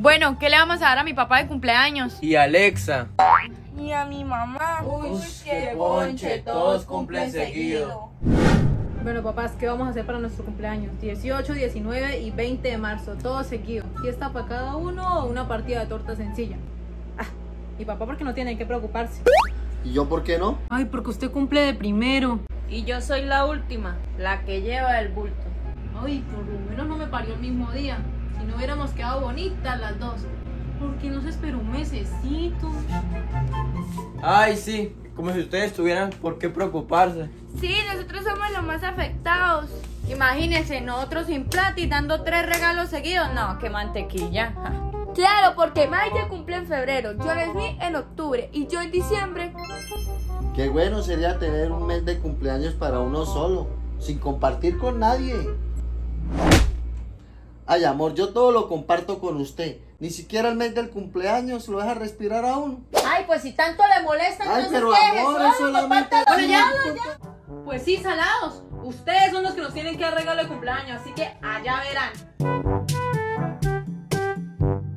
Bueno, ¿qué le vamos a dar a mi papá de cumpleaños? Y Alexa. Y a mi mamá. Uy, qué ponche, todos cumplen seguido. Bueno, papás, ¿qué vamos a hacer para nuestro cumpleaños? 18, 19 y 20 de marzo, todo seguido. ¿Fiesta para cada uno o una partida de torta sencilla? Ah, y papá, porque no tiene que preocuparse. ¿Y yo por qué no? Ay, porque usted cumple de primero. Y yo soy la última, la que lleva el bulto. Ay, por lo menos no me parió el mismo día. Si no hubiéramos quedado bonitas las dos. ¿Por qué no se esperó un mesecito? Ay, sí, como si ustedes tuvieran por qué preocuparse. Sí, nosotros somos los más afectados. Imagínense, nosotros sin plata y dando tres regalos seguidos. No, qué mantequilla. Claro, porque Maya cumple en febrero, John Smith en octubre y yo en diciembre. Qué bueno sería tener un mes de cumpleaños para uno solo, sin compartir con nadie. Ay, amor, yo todo lo comparto con usted. Ni siquiera el mes del cumpleaños lo deja respirar a uno. Ay, pues si tanto le molesta, Ay, entonces pero amor, solo, es solamente compártalo así. ya. Pues sí, salados. Ustedes son los que nos tienen que dar regalo de cumpleaños, así que allá verán.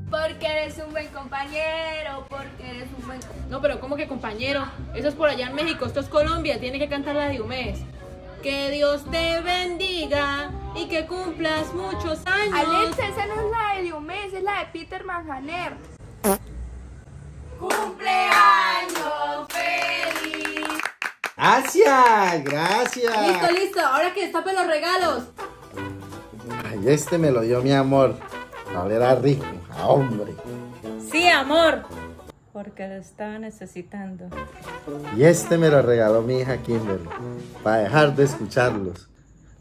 Porque eres un buen compañero, porque eres un buen No, pero ¿cómo que compañero? Eso es por allá en México, esto es Colombia, tiene que cantar la de Diomedes. Que Dios te bendiga y que cumplas muchos años. Alexa, esa no es la de Diomedes, es la de Peter Manjaner. ¡Cumpleaños feliz! Gracias, gracias. Listo, listo, ahora que destapen los regalos. Ay, este me lo dio mi amor. Ahora era rico, ah, hombre. Sí, amor. Porque lo estaba necesitando. Y este me lo regaló mi hija Kimberly, para dejar de escucharlos.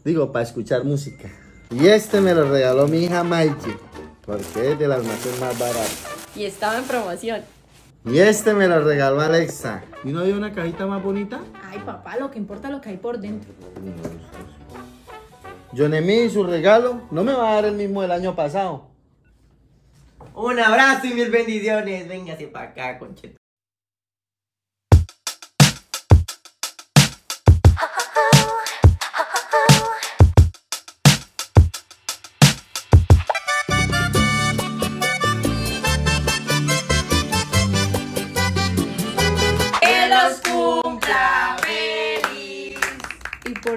Digo, para escuchar música. Y este me lo regaló mi hija Mikey, porque es del almacén más barato. Y estaba en promoción. Y este me lo regaló Alexa. ¿Y no había una cajita más bonita? Ay, papá, lo que importa es lo que hay por dentro. Jonemí, su regalo no me va a dar el mismo del año pasado. Un abrazo y mil bendiciones. Véngase para acá, concheto.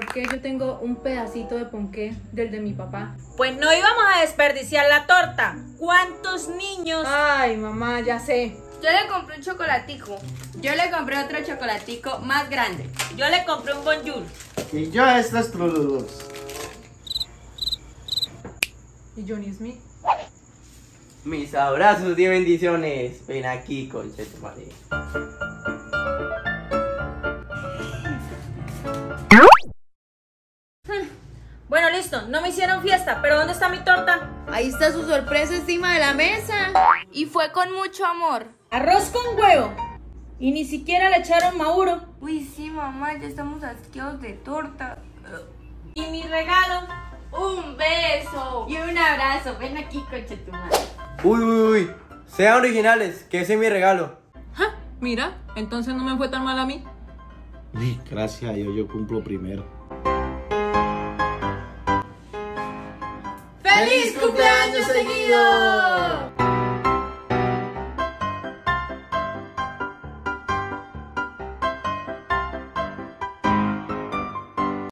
¿Y por qué yo tengo un pedacito de ponqué del de mi papá? Pues no íbamos a desperdiciar la torta. ¿Cuántos niños? Ay, mamá, ya sé. Yo le compré un chocolatico. Yo le compré otro chocolatico más grande. Yo le compré un bonjour. Y yo a estas trululus. ¿Y Johnny Smith? Mis abrazos y bendiciones. Ven aquí, concheto, Bueno, listo. No me hicieron fiesta, pero ¿dónde está mi torta? Ahí está su sorpresa encima de la mesa. Y fue con mucho amor. Arroz con huevo. Y ni siquiera le echaron mauro. Uy, sí, mamá, ya estamos asqueados de torta. Y mi regalo. ¡Un beso! Y un abrazo. Ven aquí, conchetumare. Uy, uy, uy. Sean originales, que ese es mi regalo. Ja, Mira, entonces no me fue tan mal a mí. Gracias a Dios, yo cumplo primero. ¡Feliz cumpleaños seguido!